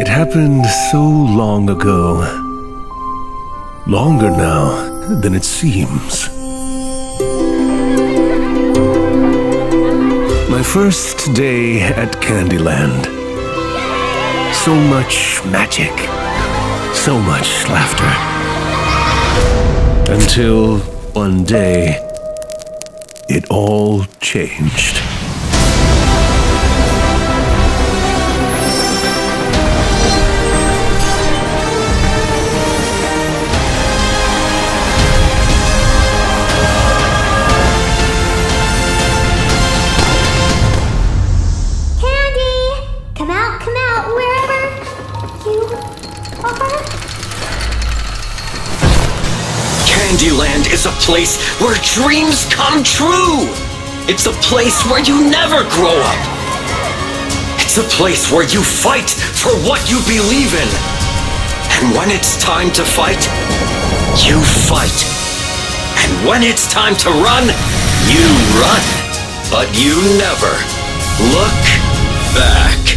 It happened so long ago. Longer now than it seems. My first day at Kandyland. So much magic. So much laughter. Until one day, it all changed. Kandyland is a place where dreams come true. It's a place where you never grow up. It's a place where you fight for what you believe in. And when it's time to fight, you fight. And when it's time to run, you run. But you never look back.